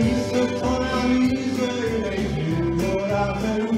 It's so funny, but you know what I mean.